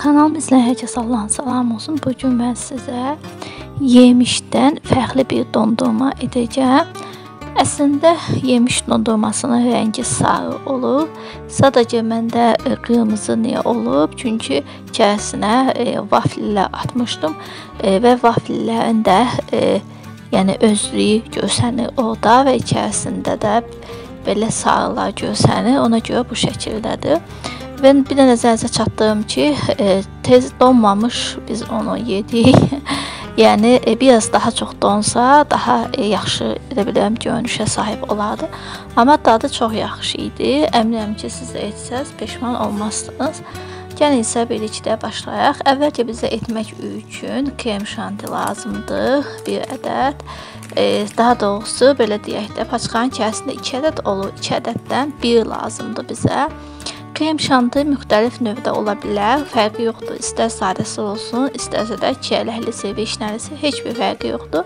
Kanalım izləyən hər kəsə Allahın salam olsun. Bu gün mən sizə yemişdən fərqli bir dondurma edəcəm. Əslində yemiş dondurmasının rəngi sarı olur. Sadəcə məndə e, qırmızı niyə olub? Çünki içərisinə e, vaflilər atmışdım e, və vaflilərin də e, yəni özlüyü görsənir orada və içərisində də belə sarılar görsənir. Ona görə bu şəkildədir. Və bir də nəzərinizə çatdırım ki, e, tez donmamış biz onu yedik. yəni e, biraz daha çox donsa, daha e, yaxşı edə bilərəm görünüşə sahib olardı. Amma dadı çox yaxşı idi. Əminəm ki, siz də etsəz peşman olmazsınız. Gəlin isə birlikdə başlayaq. Əvvəlcə bizə etmək üçün krem şanti lazımdır. 1 ədəd. E, daha doğrusu belə deyək də, paçkanın içərisində 2 ədəd olur. 2 ədəddən 1 lazımdır bizə. Krem şanti müxtəlif növdə ola bilər, fərqi yoxdur. İstər sadəsi olsun, istərsə də çiyələhlisi, vişnəlisi, heç bir fərqi yoxdur.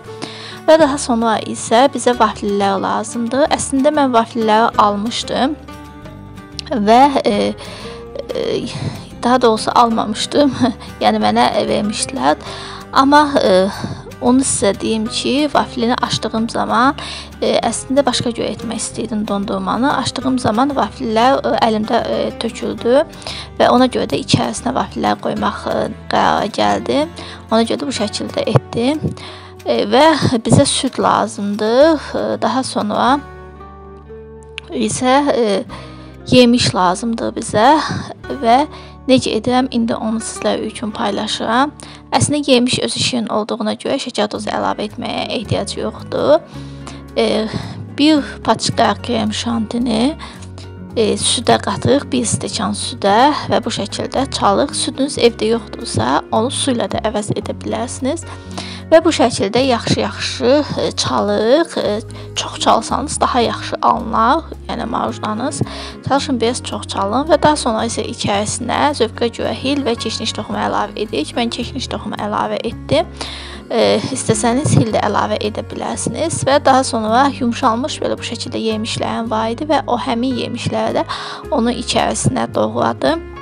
Və daha sonra isə bizə vaflilər lazımdır. Əslində mən vafliləri almışdım və e, e, daha doğrusu almamışdım. yəni mənə vermişdilər. Amma e, Onu sizə deyim ki, vaflini açdığım zaman e, əslində başqa cür etmək istəyirdim dondurmanı. Açdığım zaman vaflilər e, əlimdə e, töküldü və ona görə də içərisinə vaflilər qoymaq e, qərara gəldim. Ona görə də bu şəkildə etdim. E, və bizə süd lazımdır. E, daha sonra isə e, yemiş lazımdır bizə və necə edirəm indi onu sizlər üçün paylaşıram. Əslində yemiş öz işinin olduğuna görə şəkər tozu əlavə etməyə ehtiyac yoxdur. E, bir paçka krem şantini e, südə qatırıq, bir stəkan südə və bu şəkildə çalıq. Südünüz evdə yoxdursa, onu su ilə də əvəz edə bilərsiniz. Və bu şəkildə yaxşı-yaxşı e, çalıq, e, çox çalsanız daha yaxşı alınar. Yəni marujnanız. Çalışın biraz çox çalın və daha sonra isə içərisinə zövqə görə hil və keşniş toxumu əlavə edirik. Mən keşniş toxumu əlavə etdim. E, istəsəniz hil də əlavə edə bilərsiniz və daha sonra yumşalmış belə bu şəkildə yemişlərim var idi və o həmin yemişləri də onun içərisinə doğradım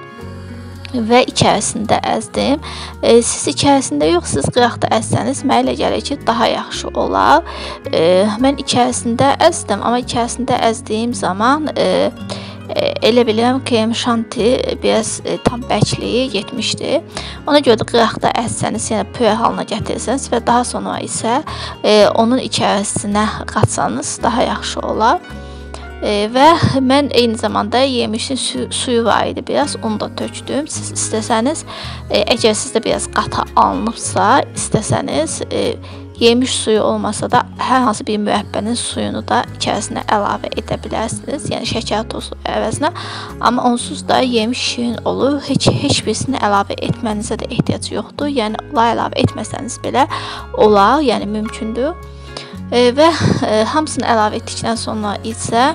və içərisində əzdim. E, siz içərisində yox, siz qıraqda əzsəniz, mənə elə gəlir ki, daha yaxşı olar. E, mən içərisində əzdim, amma içərisində əzdiyim zaman e, e, elə bilirəm krem şanti biraz e, tam bəkliyi yetmişdi. Ona görə də qıraqda əzsəniz, yəni püre halına gətirsəniz və daha sonra isə e, onun içərisinə qatsanız daha yaxşı olar. E, və mən eyni zamanda yemişin su suyu var idi, biraz onu da tökdüm. Siz istəsəniz, e, əgər sizdə biraz qatı alınıbsa, istəsəniz e, yemiş suyu olmasa da hər hansı bir mürəbbənin suyunu da içərisinə əlavə edə bilərsiniz. Yəni şəkər tozu əvəzinə. Amma onsuz da yemiş şirin olur. Heç heç birisini əlavə etmənizə də ehtiyac yoxdur. Yəni ola əlavə etməsəniz belə olar, yəni mümkündür. E, və e, hamısını əlavə etdikdən sonra isə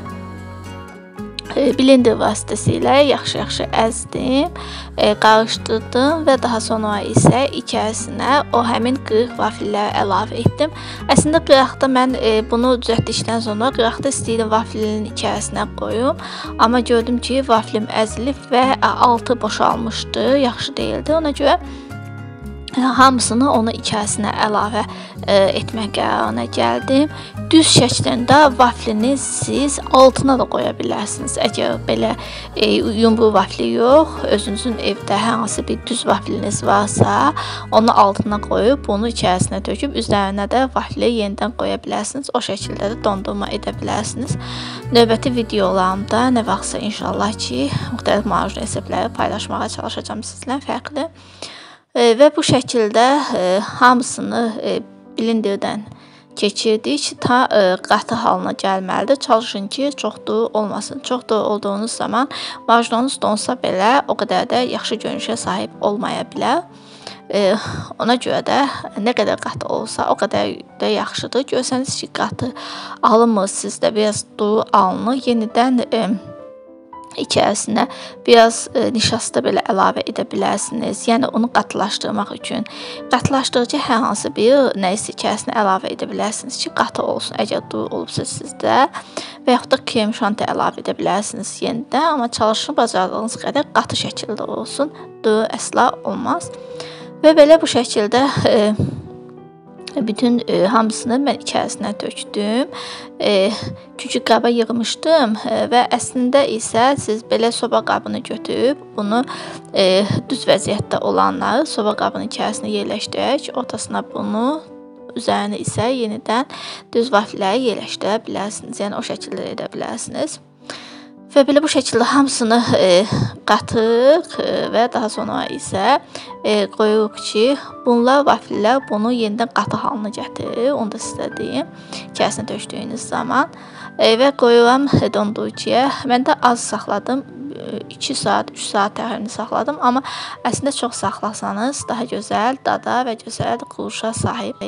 blender vasitəsilə yaxşı-yaxşı əzdim, e, qarışdırdım və daha sonra isə içərisinə o həmin qırıq vafilləri əlavə etdim. Əslində qıraqda mən e, bunu düzəltdikdən sonra qıraqda istəyirdim vafilin içərisinə qoyum, amma gördüm ki, vafilim əzilib və altı boşalmışdı, yaxşı deyildi. Ona görə hamısını onun içərisinə əlavə e, etmək qərarına gəldim. Düz şəklində vaflini siz altına da qoya bilərsiniz. Əgər belə e, yumru vafli yox, özünüzün evdə hər hansı bir düz vafliniz varsa, onu altına qoyub bunu içərisinə töküb üzərinə də vafli yenidən qoya bilərsiniz. O şəkildə də dondurma edə bilərsiniz. Növbəti videolarımda nə vaxtsa inşallah ki, müxtəlif maruz reseptləri paylaşmağa çalışacağam sizlə fərqli. Və bu şəkildə hamısını blenderdən keçirdik. Ta qatı halına gəlməlidir. Çalışın ki, çoxdur olmasın. Çoxdur olduğunuz zaman marjinalınız donsa belə o qədər də yaxşı görünüşə sahib olmaya bilər. Ona görə də nə qədər qatı olsa, o qədər də yaxşıdır. Görsəniz ki, qatı alınmır sizdə, biraz duru alınır. Yenidən içərisinə biraz e, nişasta belə əlavə edə bilərsiniz. Yəni onu qatılaşdırmaq üçün. Qatılaşdırıcı hər hansı bir nəyisə içərisinə əlavə edə bilərsiniz ki, qatı olsun. Əgər duru olubsa sizdə və yaxud da krem şanti əlavə edə bilərsiniz yenidən, amma çalışın bacardığınız qədər qatı şəkildə olsun. Duru əsla olmaz. Və belə bu şəkildə e, bütün e, hamısını mən içərisinə tökdüm. E, küçük qaba yığmışdım e, və əslində isə siz belə soba qabını götürüb bunu e, düz vəziyyətdə olanları soba qabının içərisinə yerləşdirək, ortasına bunu üzərinə isə yenidən düz vafilləri yerləşdirə bilərsiniz. Yəni o şəkildə edə bilərsiniz. Və belə bu şəkildə hamısını e, qatıq e, və daha sonra isə e, qoyuruq ki, bunlar vafillər bunu yenidən qatı halına gətirir. Onu da sizə deyim. İçərisinə tökdüyünüz zaman e, və qoyuram dondurucuya. Mən də az saxladım. 2 saat, 3 saat təxminən saxladım, amma əslində çox saxlasanız daha gözəl dada və gözəl quruşa sahib